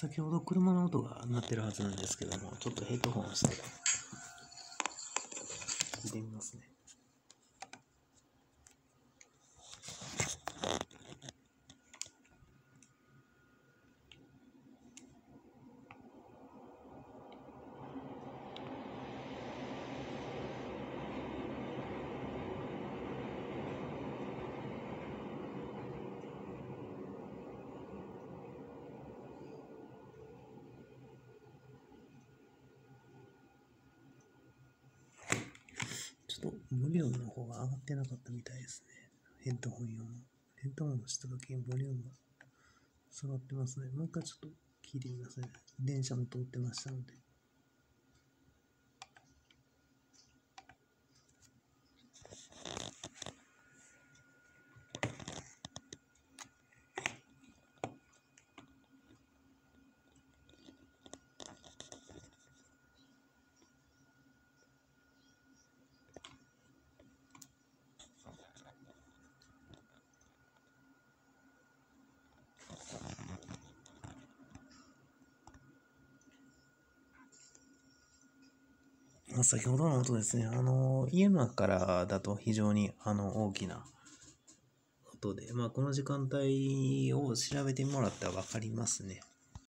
先ほど車の音が鳴ってるはずなんですけども、ちょっとヘッドホンして聞いてみますね。ちょっとボリュームの方が上がってなかったみたいですね。ヘッドホン用の。ヘッドホンした時にボリュームが下がってますね。もう一回ちょっと聞いてみますね。電車も通ってましたので。先ほどの音ですね、あの、家の中からだと非常にあの大きな音で、まあこの時間帯を調べてもらったら分かりますね。